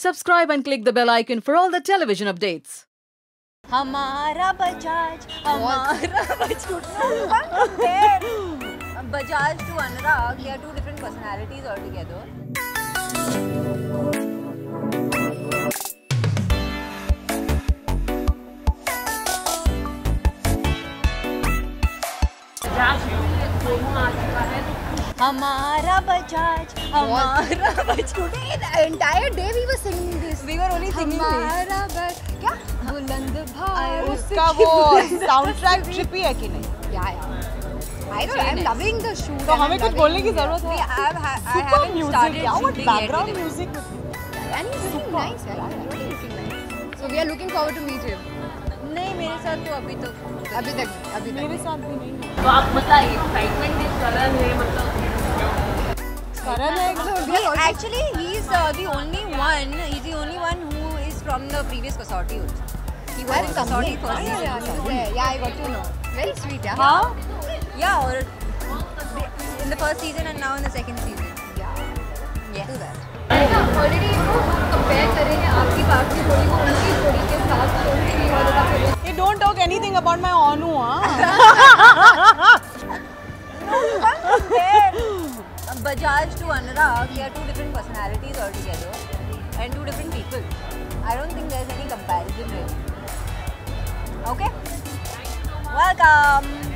Subscribe and click the bell icon for all the television updates. हमारा बजाज हमारा Bajaj Bajaj to Anurag they are two different personalities altogether हमारा बजाज हमारा Bajaj day we were singing this We were only singing this. हमारा बज क्या बुलंद भारत उसका वो साउंड ट्रैक ट्रिपी है कि नहीं Yeah, yeah. I know. I'm loving the shoot. तो and हमें कुछ बोलने की ज़रूरत है have, ha- I super haven't music started यार what shooting yet. Background. Music And he's looking nice. Yeah, he's really looking nice. So we are looking forward to meet him. नहीं मेरे साथ तो अभी तक अभी तक अभी मेरे तक साथ भी नहीं तो आप बताइए एक्साइटमेंट इस कलर है actually he's uh, the only one. He's the only one who is from the previous Kasauti. also. He was in Kasauti first yeah, season. yeah, also. yeah. yeah, I got to know. Very sweet, yeah. हाँ Yeah, or in the first season and now in the second season. Yeah. Yes. Do that. Already compare करेंगे आपकी part की थोड़ी उनकी थोड़ी के साथ थोड़ी सी और काफ़ी ये don't talk anything about my honour हाँ Bajaj to Anurag, they are two different personalities altogether and two different people. I don't think there's any comparison really. Okay? Welcome!